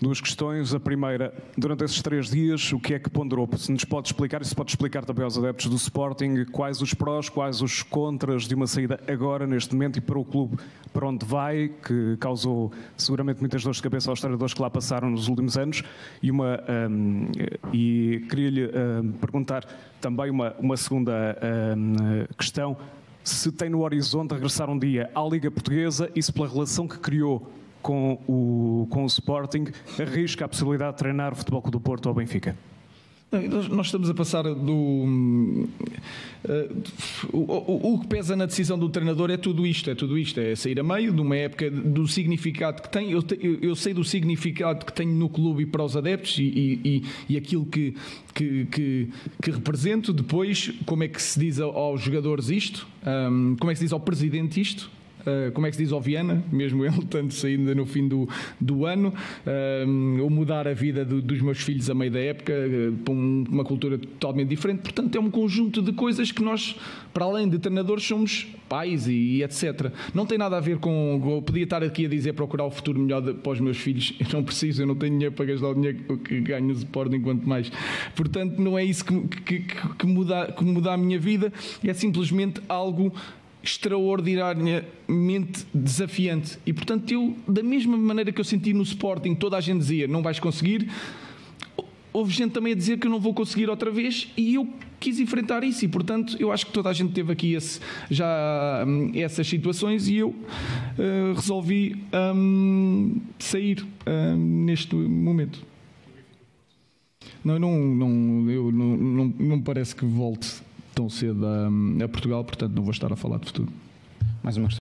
duas questões. A primeira, durante esses três dias, o que é que ponderou? Se nos pode explicar, e se pode explicar também aos adeptos do Sporting, quais os prós, quais os contras de uma saída agora, neste momento, e para o clube para onde vai, que causou seguramente muitas dores de cabeça aos treinadores que lá passaram nos últimos anos. E, uma, um, e queria-lhe um, perguntar também uma, uma segunda um, questão se tem no horizonte regressar um dia à Liga Portuguesa e se pela relação que criou com o, com o Sporting arrisca a possibilidade de treinar o Futebol do Porto ou Benfica? Nós estamos a passar do. Uh, o, o, o, que pesa na decisão do treinador é tudo isto: é tudo isto. É sair a meio de uma época do significado que tem. Eu, te, eu sei do significado que tenho no clube e para os adeptos e, e, e aquilo que, que, que, que, represento. Depois, como é que se diz aos jogadores isto? Um, como é que se diz ao presidente isto? Uh, como é que se diz, ao Viana, mesmo ele tanto saindo no fim do, do ano, uh, ou mudar a vida do, dos meus filhos a meio da época uh, para um, uma cultura totalmente diferente. Portanto, é um conjunto de coisas que nós, para além de treinadores, somos pais e, e etc. Não tem nada a ver com. Eu podia estar aqui a dizer procurar o futuro melhor de, para os meus filhos. Eu não preciso, eu não tenho dinheiro para gastar o dinheiro que ganho no Sporting, quanto mais. Portanto, não é isso que, que, que, que, muda, que muda a minha vida, é simplesmente algo extraordinariamente desafiante. E portanto, eu, da mesma maneira que eu senti no Sporting, toda a gente dizia: não vais conseguir. Houve gente também a dizer que eu não vou conseguir outra vez e eu quis enfrentar isso e, portanto, eu acho que toda a gente teve aqui esse, já hum, essas situações e eu uh, resolvi um, sair um, neste momento. Não, não, não, eu não, não, não parece que volte tão cedo a, a Portugal, portanto não vou estar a falar de futuro. Mais uma questão.